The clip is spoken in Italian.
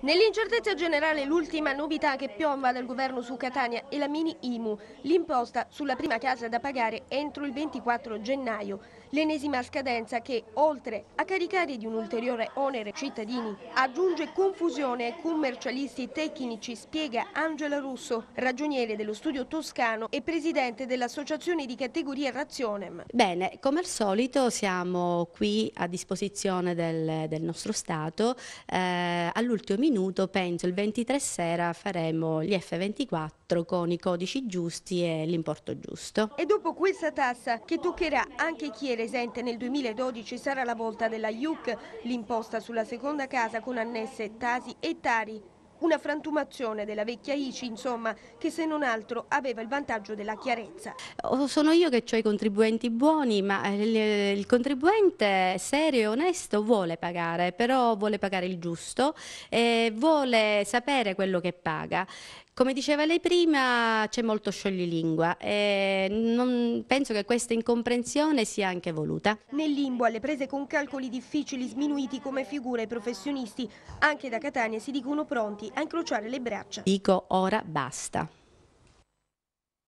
Nell'incertezza generale l'ultima novità che piomba dal governo su Catania è la mini IMU, l'imposta sulla prima casa da pagare entro il 24 gennaio. L'ennesima scadenza che, oltre a caricare di un ulteriore onere cittadini, aggiunge confusione ai commercialisti tecnici, spiega Angela Russo, ragioniere dello studio toscano e presidente dell'associazione di categoria Razionem. Bene, come al solito siamo qui a disposizione del, del nostro Stato. Eh, all'ultimo minuto, penso il 23 sera, faremo gli F24 con i codici giusti e l'importo giusto. E dopo questa tassa che toccherà anche chi era esente nel 2012 sarà la volta della IUC, l'imposta sulla seconda casa con annesse Tasi e Tari. Una frantumazione della vecchia ICI, insomma, che se non altro aveva il vantaggio della chiarezza. Sono io che ho i contribuenti buoni, ma il, il contribuente serio e onesto vuole pagare, però vuole pagare il giusto e vuole sapere quello che paga. Come diceva lei prima, c'è molto scioglilingua e non, penso che questa incomprensione sia anche voluta. Nel limbo, alle prese con calcoli difficili, sminuiti come figure professionisti, anche da Catania si dicono pronti a incrociare le braccia. Dico ora basta.